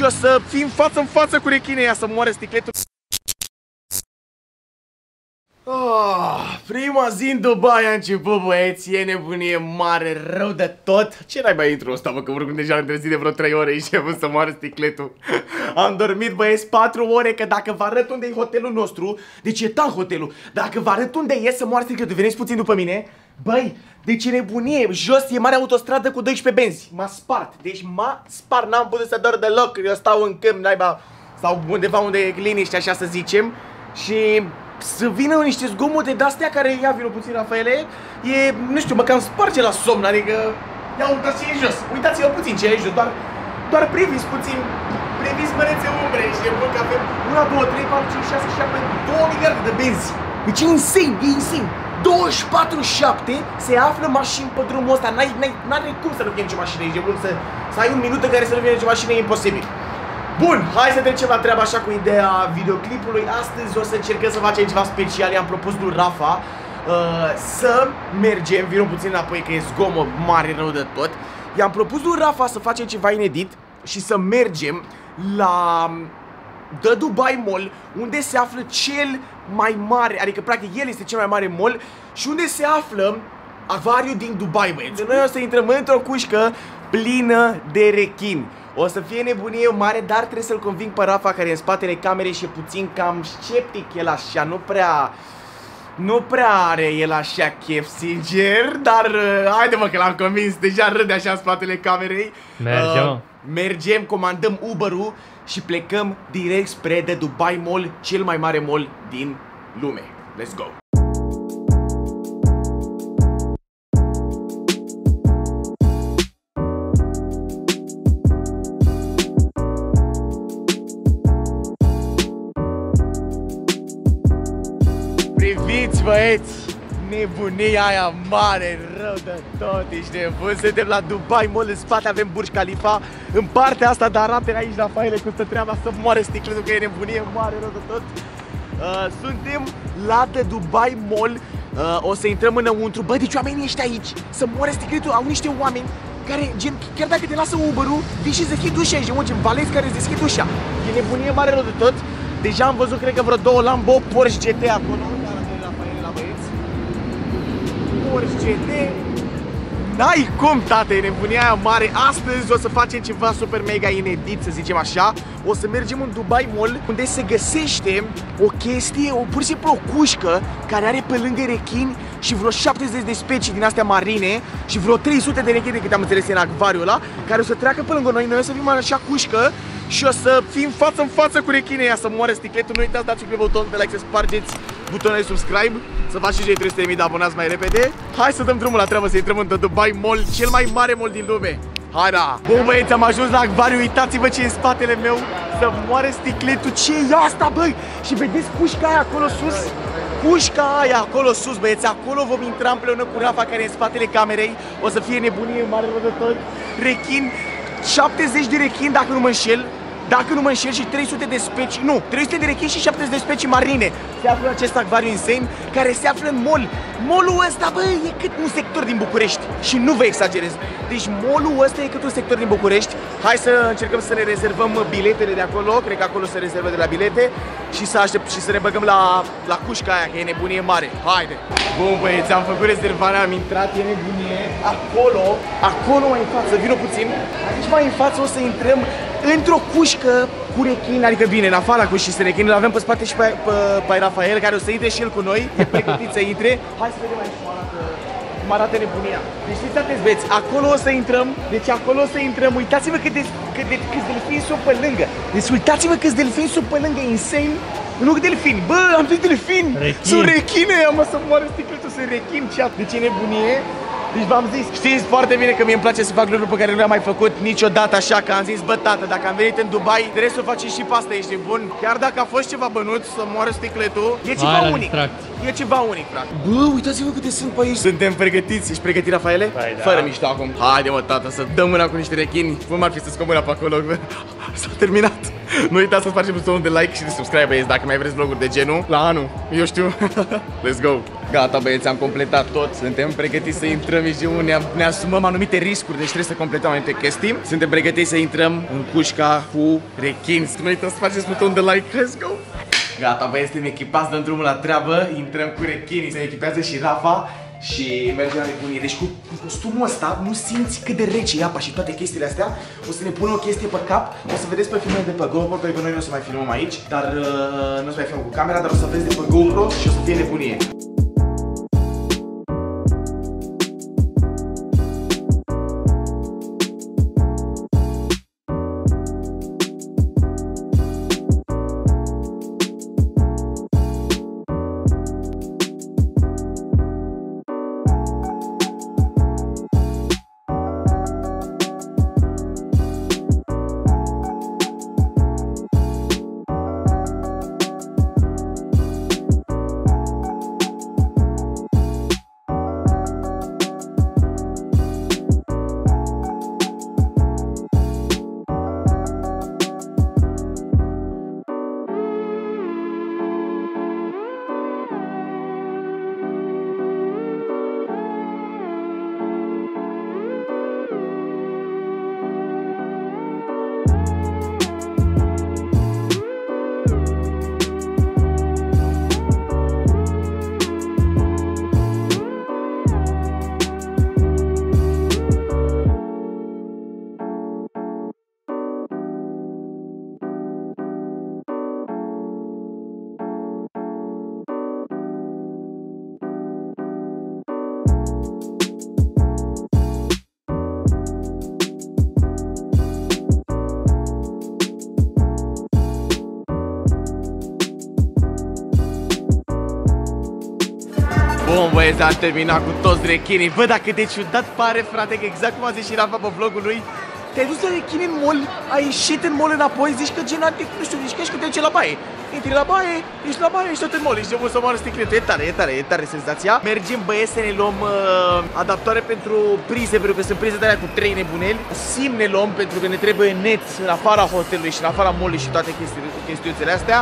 și o să fim față în față cu rechinii ea să moare sticletul. Oh, prima zi în Dubai a început, băieți, e nebunie mare, rău de tot. Ce n-ai mai intru ăsta, mă, că vorbim deja între zi de vreo 3 ore și am să moară sticletul. Am dormit, băieți, 4 ore, că dacă vă arăt unde e hotelul nostru, deci e tan hotelul, dacă vă arăt unde e să moară sticletul, veniți puțin după mine, băi, deci e nebunie, jos e mare autostradă cu 12 benzi, m-a spart, deci m-a spart, n-am putut să dorm deloc, eu stau în câmp, naiba, sau undeva unde e liniște, așa să zicem, și să vină niște zgomote de-astea care ia vină puțin, Rafaele, e, nu știu, mă cam sparge la somn, adică, ia uitați ce e jos, uitați-vă puțin ce e jos, doar, doar priviți puțin, priviți mărețe umbre și e bun că avem 1, 2, 3, 4, 5, 6, 7, 2 miliarde de benzi. Deci e insane, e insane. 24-7 se află mașini pe drumul ăsta, n-are cum să nu fie nicio mașină, e bun să, să ai un minut în care să nu fie nicio mașină, e imposibil. Bun, hai să trecem la treaba așa cu ideea videoclipului. Astăzi o să încercăm să facem ceva special. I-am propus lui Rafa uh, să mergem, vină puțin înapoi că e zgomot mare rău de tot. I-am propus lui Rafa să facem ceva inedit și să mergem la The Dubai Mall, unde se află cel mai mare, adică practic el este cel mai mare mall și unde se află avariu din Dubai, băieți. Noi o să intrăm într-o cușcă plină de rechin. O să fie nebunie mare, dar trebuie să-l conving pe Rafa care e în spatele camerei și e puțin cam sceptic el așa, nu prea... Nu prea are el așa chef, sincer, dar uh, haide mă că l-am convins, deja râde așa în spatele camerei. Mergem. Uh, mergem, comandăm Uber-ul și plecăm direct spre The Dubai Mall, cel mai mare mall din lume. Let's go! Priviți băieți, nebunia aia mare, rău de tot, ești nebun. Suntem la Dubai Mall, în spate avem Burj Khalifa. În partea asta, dar arată aici la faile cum stă treaba să moare sticletul că e nebunie mare, rău de tot. Uh, Suntem la The Dubai Mall. Uh, O să intrăm înăuntru, bă, deci oamenii ăștia aici Să moare sticletul, au niște oameni care, gen, chiar dacă te lasă Uber-ul, vii și deschid ușa aici, gen, valezi care îți deschid ușa. E nebunie mare rău de tot. Deja am văzut, cred că vreo două Lambo Porsche GT acolo Porsche GT N-ai cum, tată, e nebunia aia mare. Astăzi o să facem ceva super mega inedit, să zicem așa. O să mergem în Dubai Mall Unde se găsește o chestie, o, pur și simplu o cușcă Care are pe lângă rechini și vreo 70 de specii din astea marine Și vreo 300 de rechini, de câte am înțeles în acvariul ăla Care o să treacă pe lângă noi, noi o să fim așa cușcă și o să fim față în față cu rechinii ea să moare sticletul. Nu uitați, dați un buton de like, să spargeți butonul de subscribe, să faci și 300.000 de abonați mai repede. Hai să dăm drumul la treabă, să intrăm în The Dubai Mall, cel mai mare mall din lume. Hai da! Bun băieți, am ajuns la acvariu, uitați-vă ce e în spatele meu Să moare sticletul, ce e asta băi? Și vedeți pușca aia acolo sus? Pușca aia acolo sus băieți, acolo vom intra împreună cu Rafa care e în spatele camerei O să fie nebunie mare rădător Rechin, 70 de rechin dacă nu mă înșel dacă nu mă înșel și 300 de specii, nu, 300 de rechini și 70 de specii marine se află în acest acvariu insane care se află în mall. Mallul ăsta, bă, e cât un sector din București și nu vă exagerez. Deci mallul ăsta e cât un sector din București. Hai să încercăm să ne rezervăm biletele de acolo, cred că acolo se rezervă de la bilete și să aștept și să ne băgăm la, la cușca aia, că e nebunie mare. Haide! Bun băieți, am făcut rezervarea, am intrat, e nebunie. Acolo, acolo mai în față, vină puțin. Aici mai în față o să intrăm într-o cușcă cu rechin, adică bine, în afara cușii să rechin, îl avem pe spate și pe, pe, pe Rafael, care o să intre și el cu noi, e pregătit să intre. Hai să vedem aici cum arată, cum arată nebunia. Deci fiți atenți, beți, acolo o să intrăm, deci acolo o să intrăm, uitați-vă cât de, cât de, câți delfini sunt pe lângă. Deci uitați-vă câți delfini sunt pe lângă, insane. Nu delfini, bă, am zis delfini, Rechin. sunt rechine, am să moară sticletul, sunt rechin, ce Deci e nebunie. Deci v-am zis, știți foarte bine că mie îmi place să fac lucruri pe care nu le-am mai făcut niciodată așa, că am zis, bă tată, dacă am venit în Dubai, trebuie să o faci și pe asta, ești bun? Chiar dacă a fost ceva bănuț să moară sticletul, e ceva Hai la unic. distracție. E ceva unic, frate. Bă, uitați-vă câte sunt pe aici. Suntem pregătiți. Ești pregătit, Rafaele? Păi da. Fără mișto acum. Haide, mă, tată, să dăm mâna cu niște rechini. Cum ar fi să scot mâna pe acolo? S-a terminat. Nu uitați să faceți butonul de like și de subscribe, băieți, dacă mai vreți vloguri de genul la anul. Eu știu. Let's go. Gata, băieți, am completat tot. Suntem pregătiți să intrăm și ne, ne asumăm anumite riscuri, deci trebuie să completăm anumite chestii. Suntem pregătiți să intrăm în cușca cu rechini. Nu uitați să faceți butonul de like. Let's go. Gata, băieți, suntem echipați, dăm drumul la treabă, intrăm cu rechinii, se echipează și Rafa și mergem la nebunie. Deci cu, cu costumul ăsta nu simți cât de rece e apa și toate chestiile astea. O să ne punem o chestie pe cap, o să vedeți pe filmele de pe GoPro, pentru că noi nu o să mai filmăm aici, dar uh, nu o să mai filmăm cu camera, dar o să vedeți de pe GoPro și o să fie nebunie. Băieți, am terminat cu toți rechinii. Bă, dacă de ciudat pare, frate, că exact cum a zis și Rafa pe vlogul lui Te-ai dus la rechini în mall, ai ieșit în mall înapoi, zici că gen antic, nu știu, zici că ești că te duce la baie. Intri la baie, ești la baie, ești tot în mall, ești de să moară sticletul, e tare, e tare, e tare senzația. Mergem băieți să ne luăm uh, adaptoare pentru prize, pentru că sunt prize de alea cu trei nebuneli. Sim ne luăm pentru că ne trebuie net în afara hotelului și în afara mall și toate chestiile astea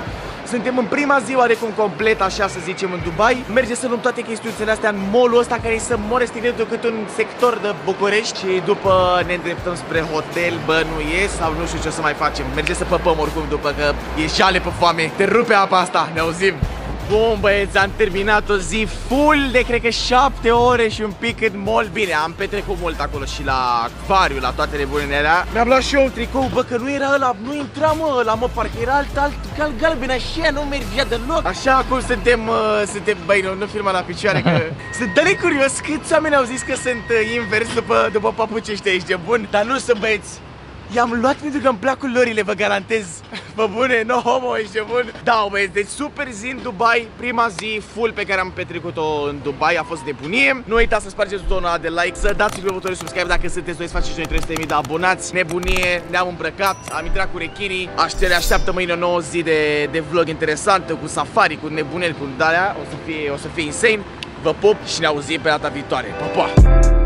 suntem în prima zi oarecum complet, așa să zicem, în Dubai. Merge să luăm toate chestiunile astea în mall ăsta care e să more stiletul cât un sector de București și după ne îndreptăm spre hotel, bă, nu e sau nu știu ce o să mai facem. Merge să păpăm oricum după că e jale pe foame. Te rupe apa asta, ne auzim. Bun băieți, am terminat o zi full de cred că 7 ore și un pic în mall. Bine, am petrecut mult acolo și la acvariu, la toate nebunile alea. Mi-am luat și eu un tricou, bă că nu era ăla, nu intra mă ăla mă, parcă era alt, alt, cal galben așa, nu mergea deloc. Așa acum suntem, uh, suntem, băi nu, nu filma la picioare că Sunt tare curios. Câți oameni au zis că sunt uh, invers după, după papuci ăștia, ești de bun? Dar nu sunt băieți I-am luat pentru că îmi plac culorile, vă garantez. Bă bune, no homo, ești bun? Da, băieți, deci super zi în Dubai Prima zi full pe care am petrecut-o în Dubai A fost nebunie. Nu uitați să spargeți butonul de like Să dați pe butonul subscribe dacă sunteți noi să faceți noi 300.000 de abonați. Nebunie, ne-am îmbrăcat Am intrat cu rechinii. Aștept, așteaptă mâine o nouă zi de, de vlog interesantă Cu safari, cu nebuneli, cu dalea O să fie, o să fie insane. Vă pup și ne auzim pe data viitoare. Pa, pa!